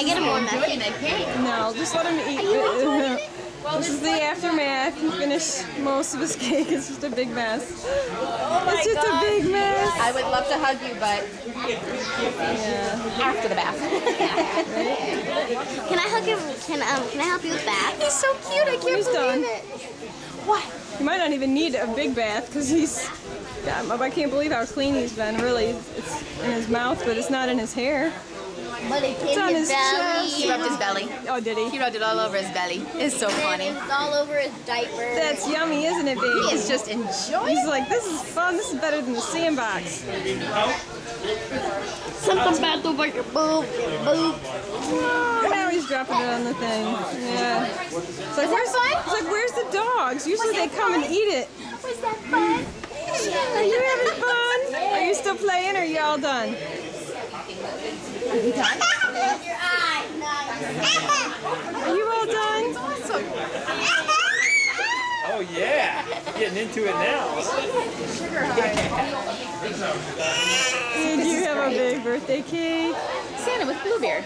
I get a more messy? No, just let him eat. Well, this is the aftermath. He finished most of his cake. It's just a big mess. it's just a big mess. I would love to hug you, but Yeah. after the bath. Can I hug him? Can um can I help you with that? He's so cute. I can't He's believe done. it. What? He might not even need a big bath because he's. God, I can't believe how clean he's been. Really, it's in his mouth, but it's not in his hair. But it's It's on his, his belly. He rubbed his belly. Oh, did He he? rubbed it all over his belly. It's so funny. it's all over his diaper. That's yummy, isn't it, He baby? is just enjoying He's like, this is fun. This is better than the sandbox. something bad over your boob. Boob. Oh, now he's dropping it on the thing. Yeah. It's like, where's, it's like, where's the dogs? Usually they come and eat it. Was that fun? Are you having fun? Are you still playing or are you all done? Your eye. Nice. Are you all done? Oh yeah, getting into it now. Did you have a big birthday cake? Santa with Bluebeard.